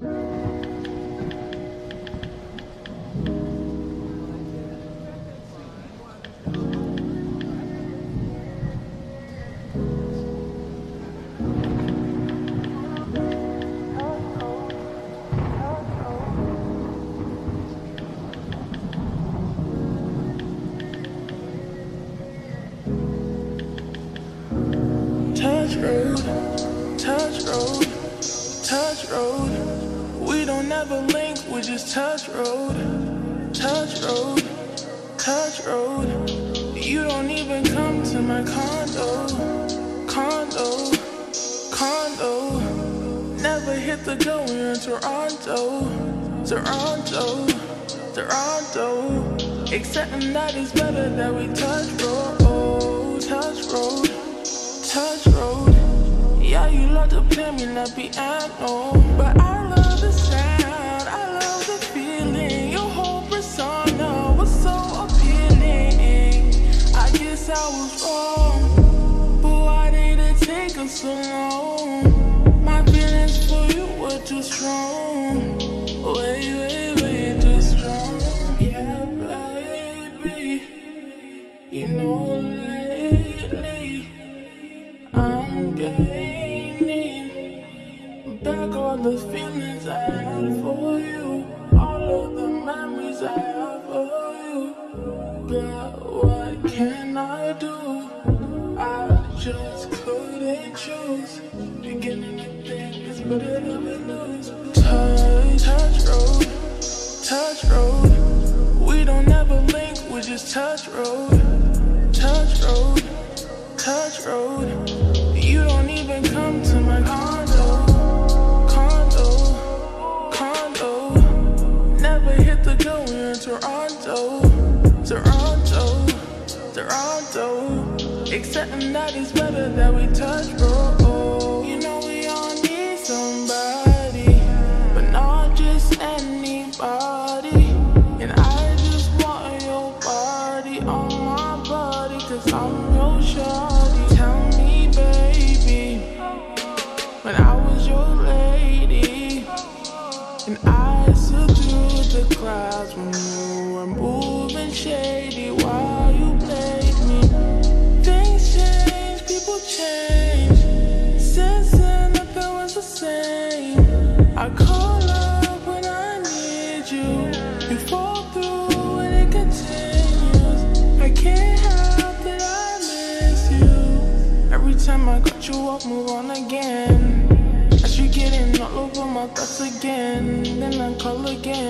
Touch road, touch road, touch road. We don't ever link, we just touch road, touch road, touch road. You don't even come to my condo, condo, condo. Never hit the go, we're in Toronto, Toronto, Toronto. Accepting that it's better that we touch road, touch road. Touch road. Yeah, you love to play me like piano, but I lately. I'm gaining back all the feelings I had for you, all of the memories I have for you. But what can I do? I just couldn't choose. Beginning to think it's better than we lose. Touch, touch road, touch road. We don't ever link, we just touch road, touch road touch road. You don't even come to my condo, condo, condo. Never hit the go, in Toronto, Toronto, Toronto. Accepting that it's better that we touch road. I'm your. Tell me, baby, when I was your lady, and I seduced the crowds when you were moving shady time I cut you off, move on again. As you getting all over my thoughts again. Then I call again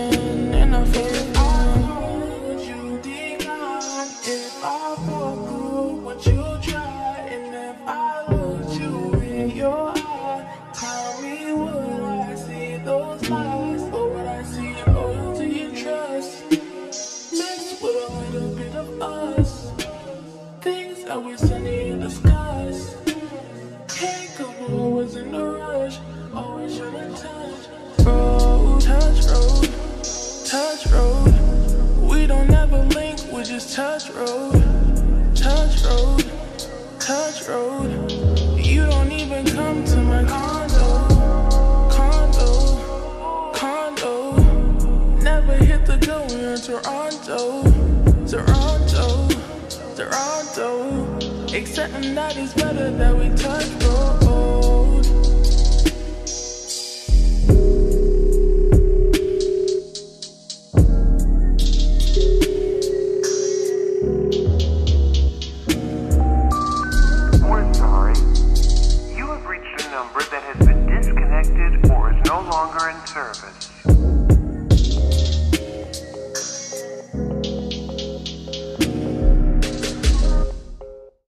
just touch road, touch road, touch road. You don't even come to my condo, condo, condo. Never hit the go, in Toronto, Toronto, Toronto. Accepting that it's better that we touch road.